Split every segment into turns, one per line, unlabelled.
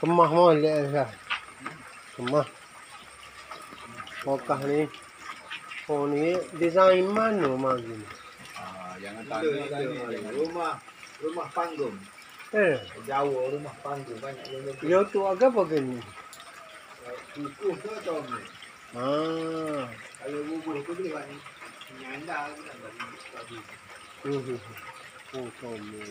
Kemah molek dah. Kemah. Pokah ni. Phone ni design mana mari ni?
Ah, yang
Itu,
tanya
rumah rumah panggung.
Eh,
Jawa rumah panggung banyak yang
Yo tu agak begini. gini?
Kukuh tu macam ni.
Ah.
Kalau bubuh tu boleh buat nyanda tu kan bagi bagi.
Hmm. Oh, kami.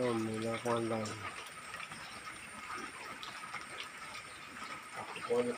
ni lah kawan one.